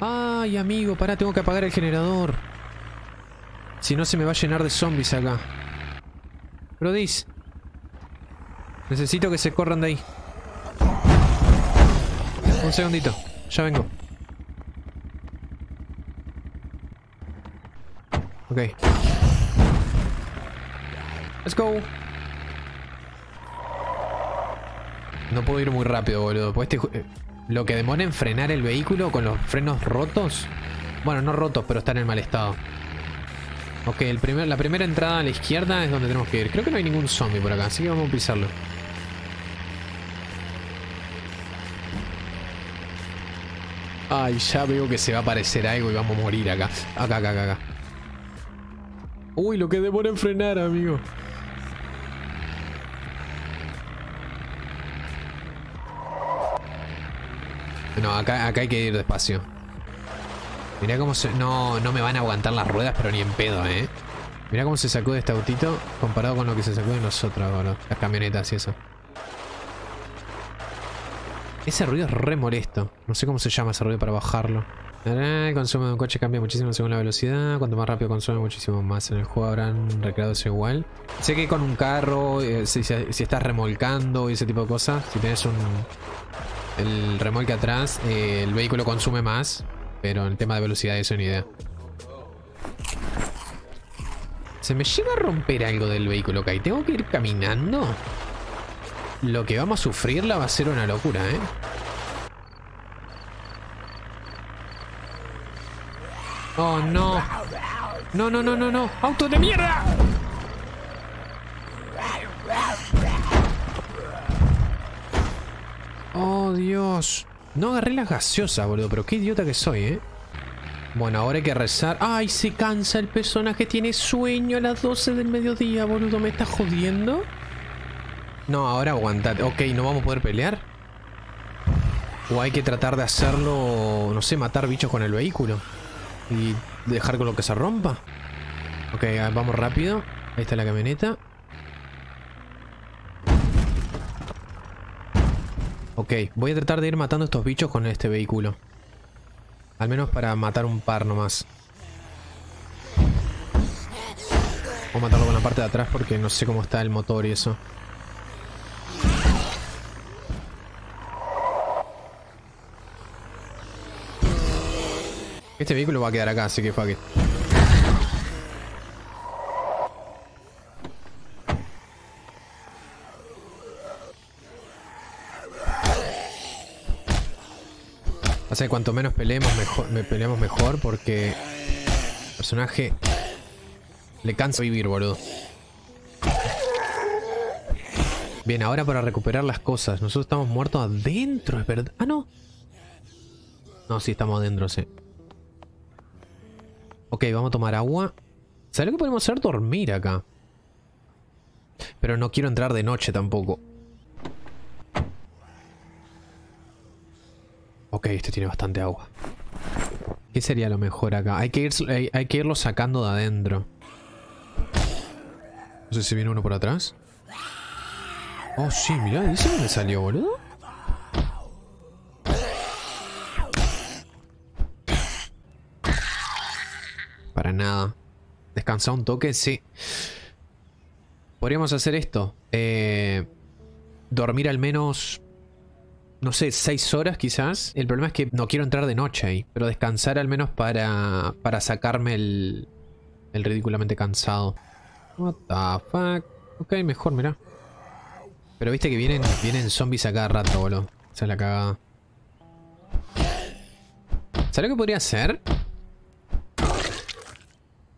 Ay, amigo, pará, tengo que apagar el generador. Si no, se me va a llenar de zombies acá. Brodis. Necesito que se corran de ahí. Un segundito. Ya vengo. Ok. Let's go. No puedo ir muy rápido, boludo. Pues este, eh, lo que demora en frenar el vehículo con los frenos rotos. Bueno, no rotos, pero están en mal estado. Ok, el primer, la primera entrada a la izquierda es donde tenemos que ir. Creo que no hay ningún zombie por acá, así que vamos a pisarlo. Ay, ya veo que se va a aparecer algo y vamos a morir acá. Acá, acá, acá, acá. Uy, lo que demora en frenar, amigo. No, acá, acá hay que ir despacio. Mirá cómo se... No, no me van a aguantar las ruedas, pero ni en pedo, ¿eh? Mirá cómo se sacude este autito comparado con lo que se sacude nosotros, boludo. Las camionetas y eso. Ese ruido es re molesto. No sé cómo se llama ese ruido para bajarlo. El consumo de un coche cambia muchísimo según la velocidad. Cuanto más rápido consume, muchísimo más. En el juego habrán recreado eso igual. Sé que con un carro, eh, si, si, estás remolcando y ese tipo de cosas, si tienes un, el remolque atrás, eh, el vehículo consume más. Pero en el tema de velocidad eso ni idea. Se me llega a romper algo del vehículo hay. ¿Tengo que ir caminando? Lo que vamos a sufrirla va a ser una locura, ¿eh? Oh, no. No, no, no, no, no. ¡Auto de mierda! No agarré la gaseosa, boludo. Pero qué idiota que soy, ¿eh? Bueno, ahora hay que rezar. ¡Ay, se cansa el personaje! Tiene sueño a las 12 del mediodía, boludo. ¿Me está jodiendo? No, ahora aguantate. Ok, ¿no vamos a poder pelear? O hay que tratar de hacerlo... No sé, matar bichos con el vehículo. Y dejar con lo que se rompa. Ok, vamos rápido. Ahí está la camioneta. Ok, voy a tratar de ir matando estos bichos con este vehículo. Al menos para matar un par nomás. Voy a matarlo con la parte de atrás porque no sé cómo está el motor y eso. Este vehículo va a quedar acá, así que fuck it. Pasa que cuanto menos peleemos mejor, me peleamos mejor porque el personaje le cansa vivir, boludo. Bien, ahora para recuperar las cosas. Nosotros estamos muertos adentro, es verdad. Ah, no. No, sí, estamos adentro, sí. Ok, vamos a tomar agua. ¿Sabes lo que podemos hacer? Dormir acá. Pero no quiero entrar de noche tampoco. Ok, este tiene bastante agua. ¿Qué sería lo mejor acá? Hay que, ir, hay, que irlo sacando de adentro. No sé si viene uno por atrás. Oh, sí, mirá, ¿ese dónde salió, boludo? Para nada. Descansar un toque, sí. Podríamos hacer esto. Eh, dormir al menos no sé, seis horas quizás. El problema es que no quiero entrar de noche ahí, pero descansar al menos para, para sacarme el, el ridículamente cansado. What the fuck. Ok, mejor, mirá. Pero viste que vienen, vienen zombies a cada rato, boludo. Esa es la cagada. ¿Sabes lo que podría hacer?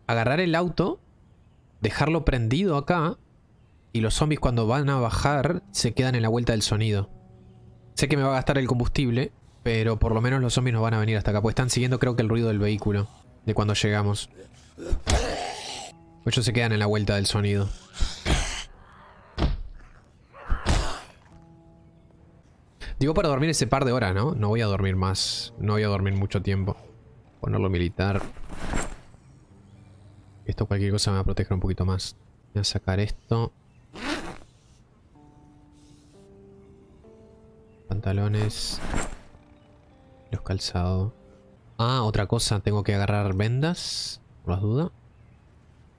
Agarrar el auto, dejarlo prendido acá, y los zombies cuando van a bajar se quedan en la vuelta del sonido. Sé que me va a gastar el combustible, pero por lo menos los zombies no van a venir hasta acá. Pues están siguiendo creo que el ruido del vehículo. De cuando llegamos. Ellos se quedan en la vuelta del sonido. Digo para dormir ese par de horas, ¿no? No voy a dormir más. No voy a dormir mucho tiempo. Ponerlo militar. Esto cualquier cosa me va a proteger un poquito más. Voy a sacar esto. Pantalones. Los calzados. Ah, otra cosa. Tengo que agarrar vendas. Por las dudas.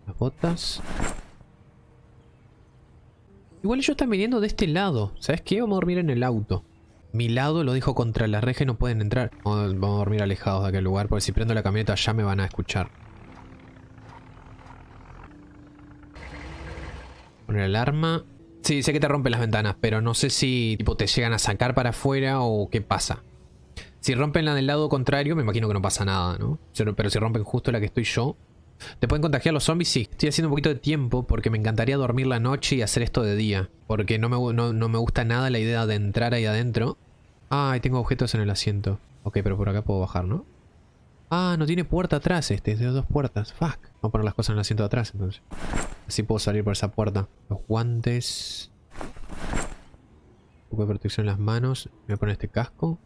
Las botas. Igual ellos están viniendo de este lado. ¿Sabes qué? Vamos a dormir en el auto. Mi lado lo dijo contra la reja y no pueden entrar. Vamos a dormir alejados de aquel lugar porque si prendo la camioneta ya me van a escuchar. Poner alarma. Sí, sé que te rompen las ventanas, pero no sé si tipo, te llegan a sacar para afuera o qué pasa. Si rompen la del lado contrario, me imagino que no pasa nada, ¿no? Pero si rompen justo la que estoy yo, ¿Te pueden contagiar los zombies? Sí. Estoy haciendo un poquito de tiempo porque me encantaría dormir la noche y hacer esto de día. Porque no me, no, me gusta nada la idea de entrar ahí adentro. Ay, tengo objetos en el asiento. Ok, pero por acá puedo bajar, ¿no? Ah, no tiene puerta atrás este, es de dos puertas. Fuck. Vamos a poner las cosas en el asiento de atrás entonces. Así puedo salir por esa puerta. Los guantes. Un poco de protección en las manos. Voy a poner este casco.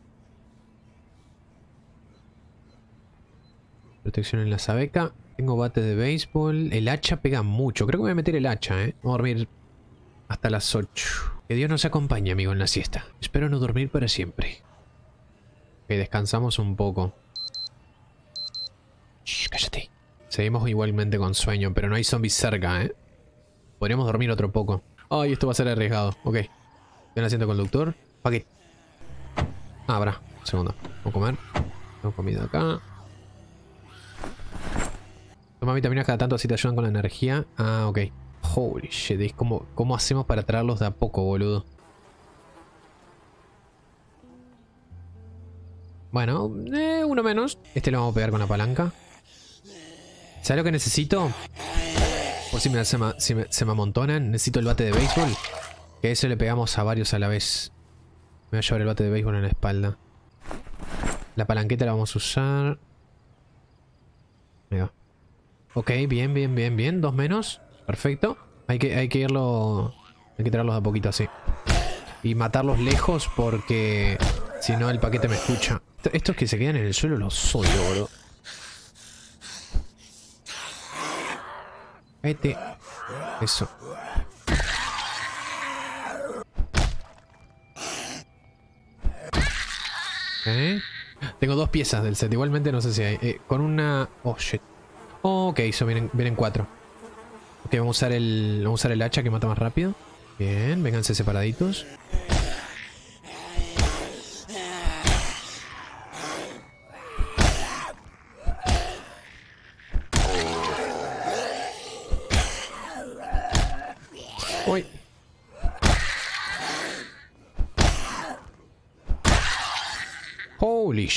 Protección en la sabeca. Tengo bate de béisbol. El hacha pega mucho. Creo que voy a meter el hacha, ¿eh? Vamos a dormir hasta las 8. Que Dios nos acompañe, amigo, en la siesta. Espero no dormir para siempre. Ok, descansamos un poco. Shh, cállate. Seguimos igualmente con sueño, pero no hay zombies cerca, ¿eh? Podríamos dormir otro poco. Ay, esto va a ser arriesgado. Ok. Ven asiento conductor. Paquete. Ah, habrá. Un segundo. Vamos a comer. Tengo comida acá. Toma vitaminas cada tanto así te ayudan con la energía. Ah, ok. Holy shit, ¿cómo, cómo hacemos para traerlos de a poco, boludo? Bueno, eh, uno menos. Este lo vamos a pegar con la palanca. ¿Sabes lo que necesito? Por si, me, se, me, se me amontonan, necesito el bate de béisbol. Que a eso le pegamos a varios a la vez. Me voy a llevar el bate de béisbol en la espalda. La palanqueta la vamos a usar. Venga. Ok, bien, bien, bien, bien. Dos menos. Perfecto. Hay que, hay que irlo... Hay que traerlos a poquito así. Y matarlos lejos porque... Si no, el paquete me escucha. Estos que se quedan en el suelo los odio, boludo. Eso. ¿Eh? Tengo dos piezas del set. Igualmente no sé si hay. Eh, con una... Oh, shit ok, eso vienen, vienen cuatro. Ok, vamos a usar el. Vamos a usar el hacha que mata más rápido. Bien, vénganse separaditos. Uy. Holy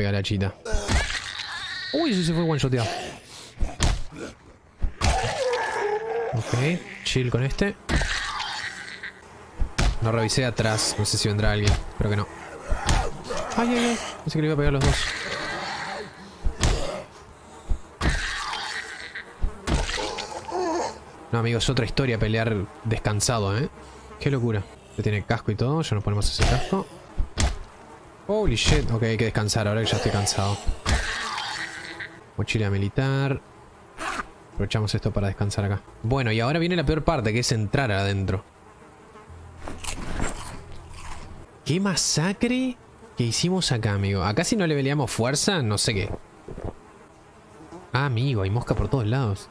shit lo que pega la chita. Uy, eso se fue one shoteado. Ok, chill con este. No revisé atrás, no sé si vendrá alguien, espero que no. Ay, ay, ay, sé que le iba a pegar los dos. No, amigos, otra historia pelear descansado, ¿eh? Qué locura. Ya tiene casco y todo, ya nos ponemos ese casco. Holy shit, ok, hay que descansar ahora que ya estoy cansado. Mochila militar. Aprovechamos esto para descansar acá. Bueno, y ahora viene la peor parte, que es entrar adentro. ¿Qué masacre que hicimos acá, amigo? Acá si no le peleamos fuerza, no sé qué. Ah, amigo, hay mosca por todos lados.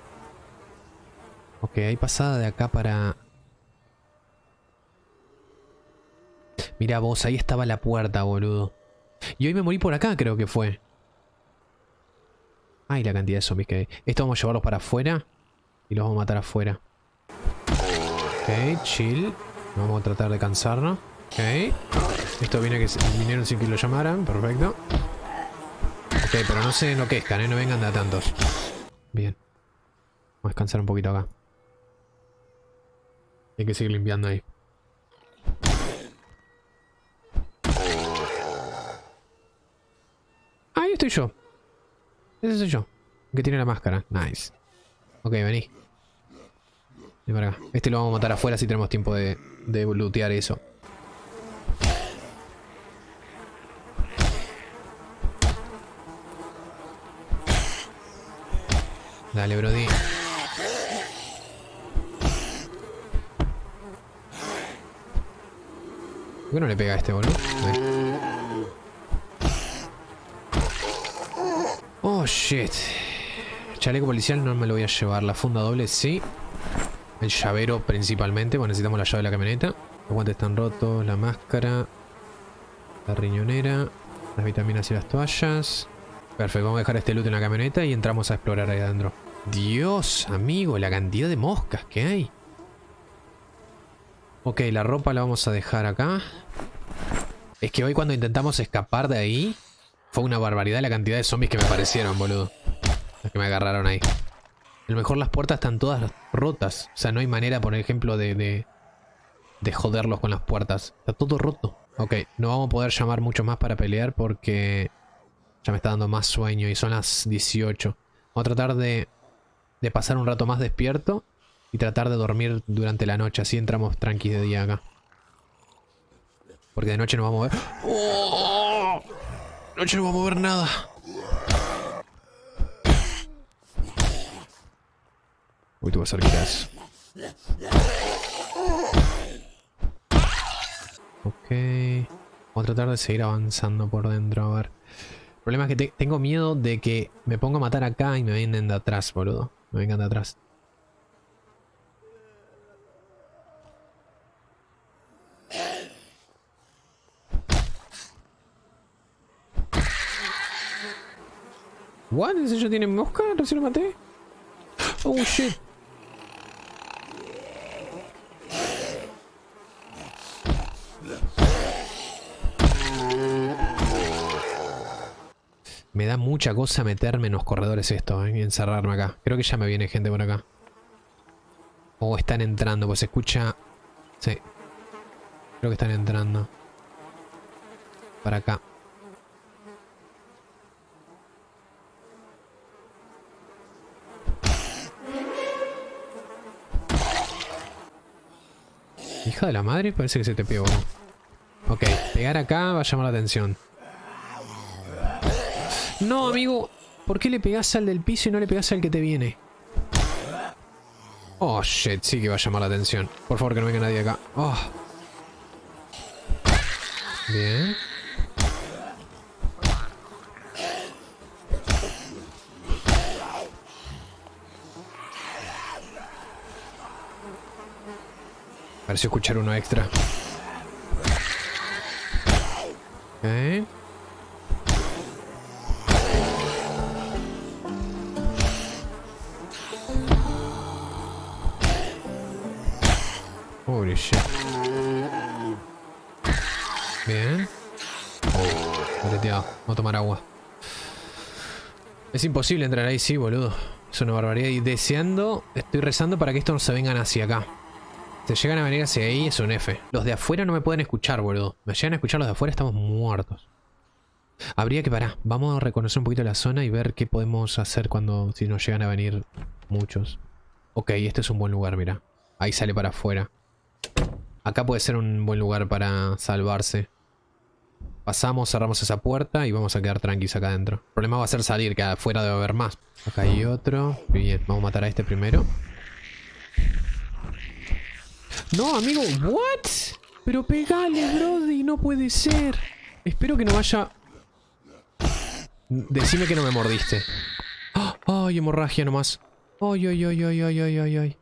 Ok, hay pasada de acá para... Mira vos, ahí estaba la puerta, boludo. Y hoy me morí por acá, creo que fue. Ay, la cantidad de zombies que hay. Esto vamos a llevarlos para afuera. Y los vamos a matar afuera. Ok, chill. Vamos a tratar de cansarnos. Ok. Esto viene que vinieron sin que lo llamaran. Perfecto. Ok, pero no se enloquezcan, ¿eh? No vengan de a tantos. Bien. Vamos a descansar un poquito acá. Hay que seguir limpiando ahí. Estoy yo. Ese soy yo. Que tiene la máscara. Nice. Ok, vení. Ven para acá. Este lo vamos a matar afuera si tenemos tiempo de, de lootear eso. Dale, Brody. ¿Por qué no le pega a este, boludo? Shit. Chaleco policial no me lo voy a llevar. La funda doble sí. El llavero principalmente, porque necesitamos la llave de la camioneta. Los guantes están rotos, la máscara. La riñonera. Las vitaminas y las toallas. Perfecto, vamos a dejar este loot en la camioneta y entramos a explorar ahí adentro. Dios, amigo, la cantidad de moscas que hay. Ok, la ropa la vamos a dejar acá. Es que hoy cuando intentamos escapar de ahí, fue una barbaridad la cantidad de zombies que me aparecieron, boludo. Los que me agarraron ahí. A lo mejor las puertas están todas rotas. O sea, no hay manera, por ejemplo, de, de, de joderlos con las puertas. Está todo roto. Ok, no vamos a poder llamar mucho más para pelear porque ya me está dando más sueño y son las 18. Vamos a tratar de, de pasar un rato más despierto y tratar de dormir durante la noche. Así entramos tranqui de día acá. Porque de noche no vamos a ver... ¡Oh! Noche no vamos a ver nada. Uy, tú vas a eso. Ok. Vamos a tratar de seguir avanzando por dentro, a ver. El problema es que tengo miedo de que me ponga a matar acá y me vengan de atrás, boludo. Me vengan de atrás. ¿What? ¿Ese ya tiene mosca? ¿Recién lo maté? Oh shit. Me da mucha cosa meterme en los corredores esto, ¿eh? y encerrarme acá. Creo que ya me viene gente por acá. O están entrando, pues se escucha... Sí. Creo que están entrando. Para acá. De la madre, parece que se te pegó. Ok, pegar acá va a llamar la atención. No, amigo. ¿Por qué le pegás al del piso y no le pegás al que te viene? Oh, shit. Sí que va a llamar la atención. Por favor, que no venga nadie acá. Oh. Bien. Pareció escuchar uno extra. Holy shit. Bien. Vamos a tomar agua. Es imposible entrar ahí, sí, boludo. Es una barbaridad. Y deseando, estoy rezando para que estos no se vengan hacia acá. Si llegan a venir hacia ahí, es un F. Los de afuera no me pueden escuchar, boludo. Me llegan a escuchar los de afuera, estamos muertos. Habría que parar. Vamos a reconocer un poquito la zona y ver qué podemos hacer cuando si nos llegan a venir muchos. Ok, este es un buen lugar, mira. Ahí sale para afuera. Acá puede ser un buen lugar para salvarse. Pasamos, cerramos esa puerta y vamos a quedar tranquilos acá adentro. El problema va a ser salir, que afuera debe haber más. Acá hay otro. Bien, vamos a matar a este primero. No, amigo, ¿what? Pero pegale, Brody, no puede ser. Espero que no vaya... Decime que no me mordiste. Ay, hemorragia nomás. Ay, ay, ay, ay, ay, ay, ay, ay.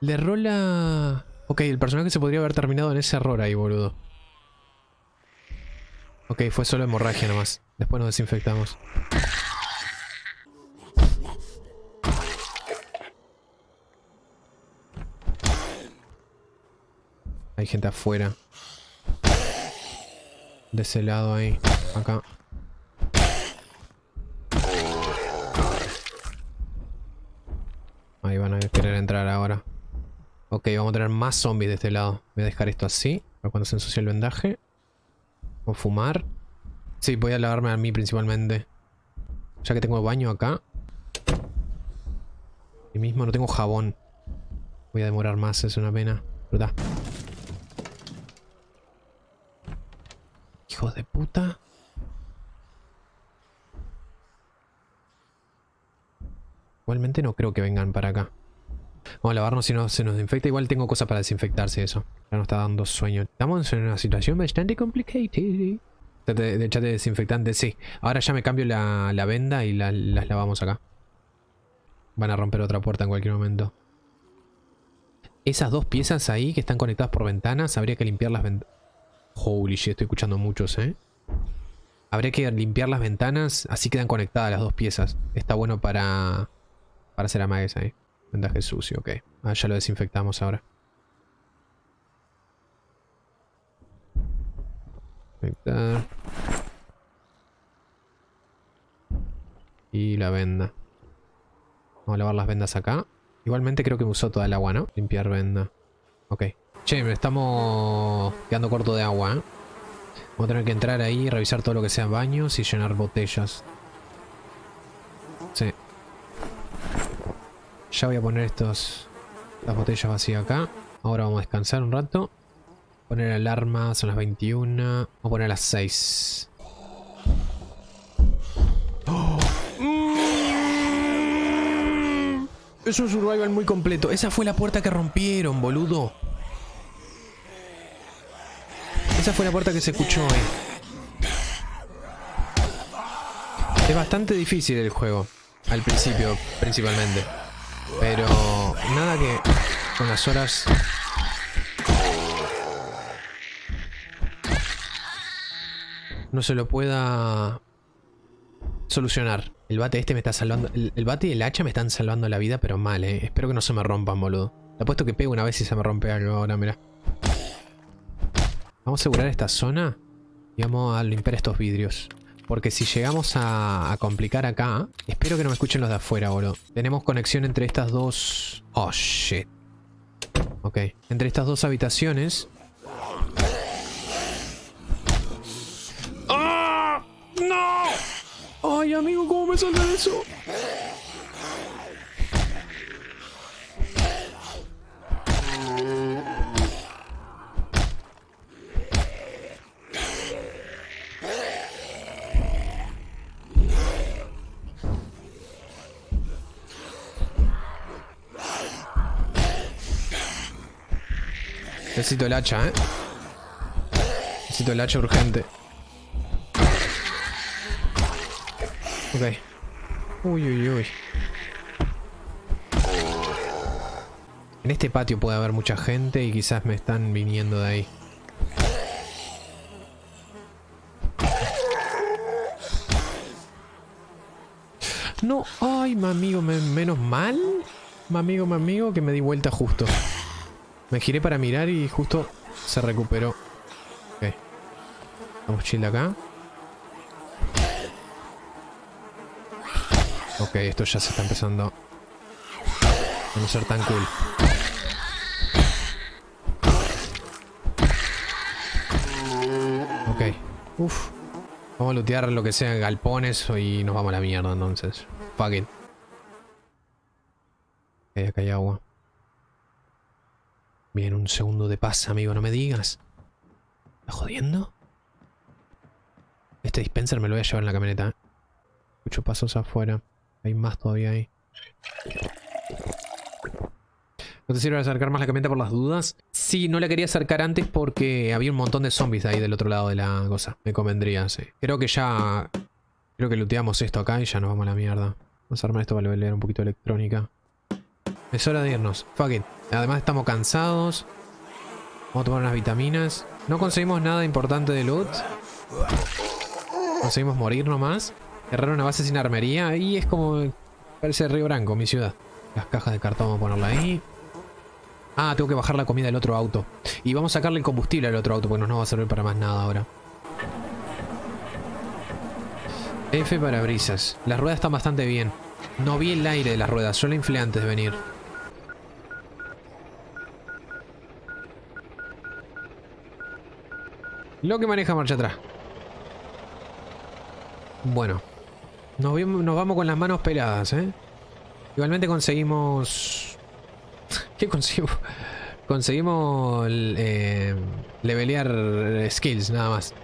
Le rola... Ok, el personaje se podría haber terminado en ese error ahí, boludo. Ok, fue solo hemorragia nomás. Después nos desinfectamos. Hay gente afuera. De ese lado ahí. Acá. Ahí van a querer entrar ahora. Ok, vamos a tener más zombies de este lado. Voy a dejar esto así. Para cuando se ensucie el vendaje. O fumar. Sí, voy a lavarme a mí principalmente. Ya que tengo baño acá. Y mismo no tengo jabón. Voy a demorar más, es una pena. ¿Verdad? De puta. Igualmente no creo que vengan para acá. Vamos a lavarnos si no se nos infecta. Igual tengo cosas para desinfectarse eso. Ya nos está dando sueño. Estamos en una situación bastante complicada. De, echate desinfectante, sí. Ahora ya me cambio la, venda y las lavamos acá. Van a romper otra puerta en cualquier momento. Esas dos piezas ahí que están conectadas por ventanas, habría que limpiar las ventanas. Holy shit, estoy escuchando muchos, ¿eh? Habría que limpiar las ventanas, así quedan conectadas las dos piezas. Está bueno para, para hacer amagues ahí. Vendaje sucio, ok. Ah, ya lo desinfectamos ahora. Y la venda. Vamos a lavar las vendas acá. Igualmente creo que me usó toda el agua, ¿no? Limpiar venda. Ok. Che, me estamos quedando corto de agua, ¿eh? Vamos a tener que entrar ahí, revisar todo lo que sean baños y llenar botellas. Sí. Ya voy a poner estos las botellas vacías acá. Ahora vamos a descansar un rato. Poner alarma, son las 21. Vamos a poner las 6. Es un survival muy completo. Esa fue la puerta que rompieron, boludo. Esa fue la puerta que se escuchó, eh. Es bastante difícil el juego. Al principio, principalmente. Pero nada que con las horas... No se lo pueda solucionar. El bate este me está salvando... El, bate y el hacha me están salvando la vida, pero mal, eh. Espero que no se me rompan, boludo. Apuesto que pego una vez y se me rompe algo ahora, mira. Vamos a asegurar esta zona y vamos a limpiar estos vidrios. Porque si llegamos a, complicar acá... Espero que no me escuchen los de afuera, boludo. Tenemos conexión entre estas dos... Oh, shit. Ok. Entre estas dos habitaciones... ¡Ah! ¡No! ¡Ay, amigo! ¿Cómo me sale eso? Necesito el hacha, ¿eh? Necesito el hacha urgente. Ok. Uy, uy, uy. En este patio puede haber mucha gente y quizás me están viniendo de ahí. No, ay, amigo, menos mal. Mamigo, amigo, que me di vuelta justo. Me giré para mirar y justo se recuperó. Ok. Vamos chill acá. Ok, esto ya se está empezando a no ser tan cool. Ok. Uf. Vamos a lootear lo que sea galpones y nos vamos a la mierda entonces. Fuck it. Ok, acá hay agua. Bien, un segundo de paz, amigo, no me digas. ¿Estás jodiendo? Este dispenser me lo voy a llevar en la camioneta. Escucho pasos afuera. Hay más todavía ahí. ¿No te sirve acercar más la camioneta por las dudas? Sí, no la quería acercar antes porque había un montón de zombies ahí del otro lado de la cosa. Me convendría, sí. Creo que ya... Creo que looteamos esto acá y ya nos vamos a la mierda. Vamos a armar esto para leer un poquito de electrónica. Es hora de irnos. Fuck it. Además estamos cansados. Vamos a tomar unas vitaminas. No conseguimos nada importante de loot. Conseguimos morir nomás. Cerrar una base sin armería. Y es como... Parece Río Branco, mi ciudad. Las cajas de cartón vamos a ponerla ahí. Ah, tengo que bajar la comida del otro auto. Y vamos a sacarle el combustible al otro auto porque no nos va a servir para más nada ahora. F para brisas. Las ruedas están bastante bien. No vi el aire de las ruedas, solo inflé antes de venir. Lo que maneja marcha atrás. Bueno. Nos, vamos con las manos peladas, ¿eh? Igualmente conseguimos... ¿Qué conseguimos? Conseguimos eh, levelear skills, nada más.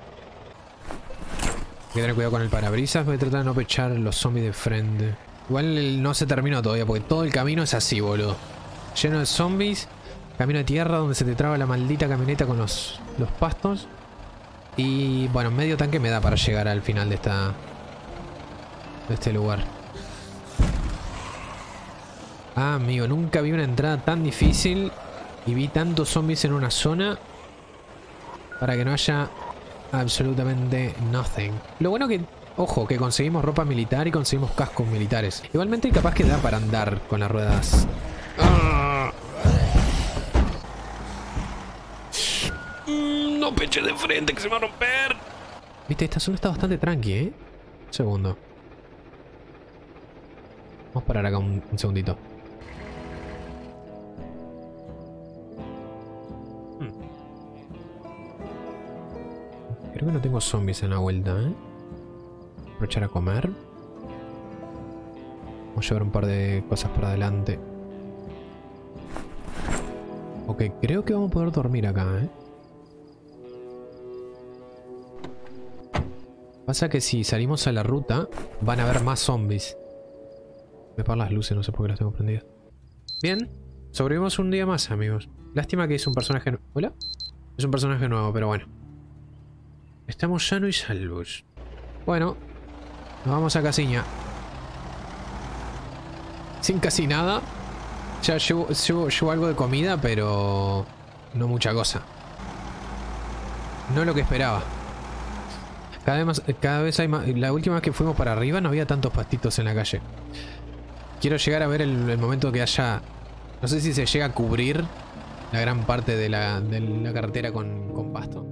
Hay que tener cuidado con el parabrisas. Voy a tratar de no pechar los zombies de frente. Igual no se terminó todavía porque todo el camino es así, boludo. Lleno de zombies. Camino de tierra donde se te traba la maldita camioneta con los, los pastos. Y bueno, medio tanque me da para llegar al final de esta... De este lugar. Ah, amigo, nunca vi una entrada tan difícil y vi tantos zombies en una zona para que no haya absolutamente nothing. Lo bueno que, ojo, que conseguimos ropa militar y conseguimos cascos militares. Igualmente capaz que da para andar con las ruedas. Ah. No peche de frente que se va a romper. Viste, esta zona está bastante tranqui, ¿eh? Un segundo. Vamos a parar acá un segundito. Creo que no tengo zombies en la vuelta, ¿eh? Aprovechar a comer. Vamos a llevar un par de cosas para adelante. Ok, creo que vamos a poder dormir acá, ¿eh? Pasa que si salimos a la ruta, van a haber más zombies. Me paran las luces, no sé por qué las tengo prendidas. Bien, sobrevivimos un día más, amigos. Lástima que es un personaje... ¿Hola? Es un personaje nuevo, pero bueno. Estamos sanos y salvos. Bueno, nos vamos a Casiña. Sin casi nada. Ya llevo, algo de comida, pero no mucha cosa. No lo que esperaba. Cada vez, cada vez hay más... La última vez que fuimos para arriba no había tantos pastitos en la calle. Quiero llegar a ver el, momento que haya... No sé si se llega a cubrir la gran parte de la, carretera con, con pasto.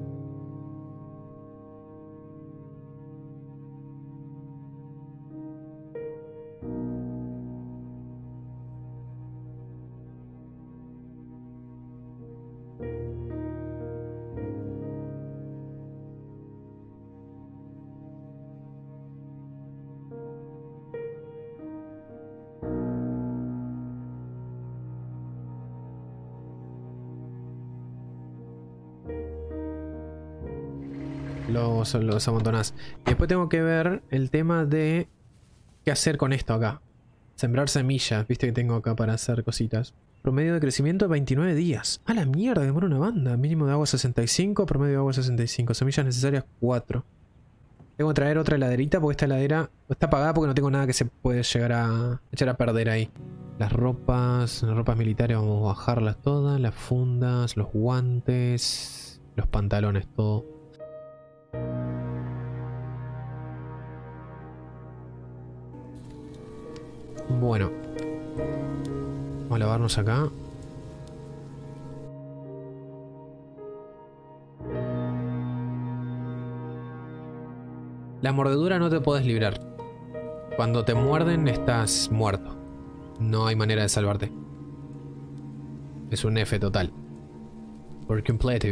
Los, los amontonás. Y después tengo que ver el tema de qué hacer con esto acá. Sembrar semillas, viste que tengo acá para hacer cositas. Promedio de crecimiento 29 días. A la mierda, demora una banda. Mínimo de agua 65, promedio de agua 65. Semillas necesarias 4. Tengo que traer otra heladerita porque esta heladera está apagada porque no tengo nada que se puede llegar a echar a perder ahí. Las ropas, las ropas militares vamos a bajarlas todas. Las fundas, los guantes, los pantalones, todo. Bueno. Vamos a lavarnos acá. La mordedura no te puedes librar. Cuando te muerden estás muerto. No hay manera de salvarte. Es un F total. Por completo.